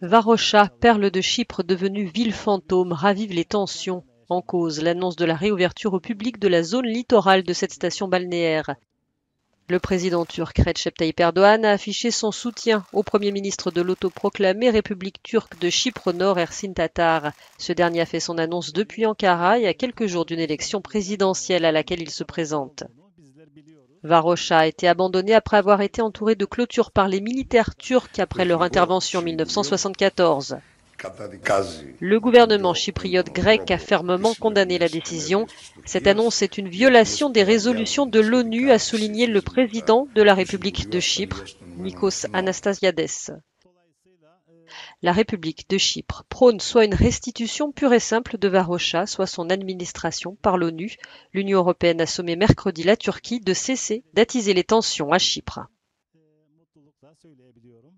Varosha, perle de Chypre devenue ville fantôme, ravive les tensions. En cause, l'annonce de la réouverture au public de la zone littorale de cette station balnéaire. Le président turc Recep Tayyip Erdogan a affiché son soutien au premier ministre de l'autoproclamée République turque de Chypre Nord, Ersin Tatar. Ce dernier a fait son annonce depuis Ankara et à quelques jours d'une élection présidentielle à laquelle il se présente. Varosha a été abandonné après avoir été entouré de clôtures par les militaires turcs après leur intervention en 1974. Le gouvernement chypriote grec a fermement condamné la décision. Cette annonce est une violation des résolutions de l'ONU, a souligné le président de la République de Chypre, Nikos Anastasiades. La République de Chypre prône soit une restitution pure et simple de Varosha, soit son administration par l'ONU. L'Union européenne a sommé mercredi la Turquie de cesser d'attiser les tensions à Chypre.